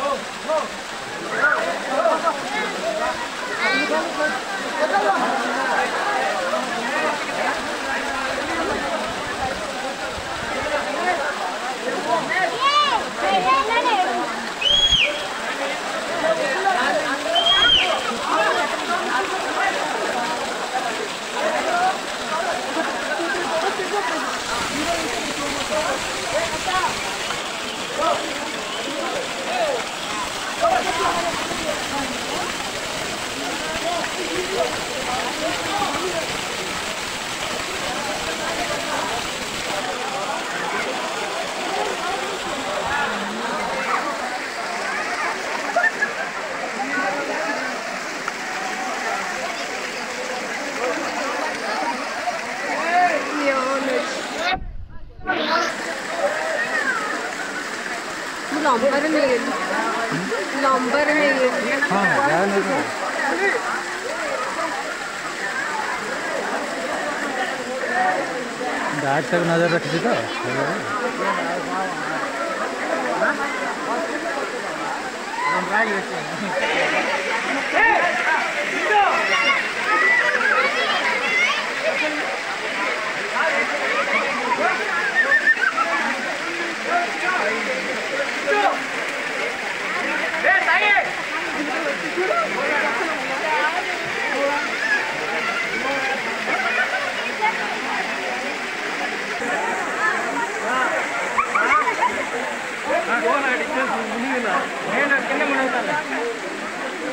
Go, go. लॉम्बर में ये हाँ, है ये हाँ डाट तक नज़र रख दी था तो? हम राय लेते हैं। हाँ। हाँ।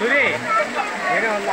プレイやる女